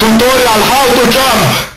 tutorial how to jump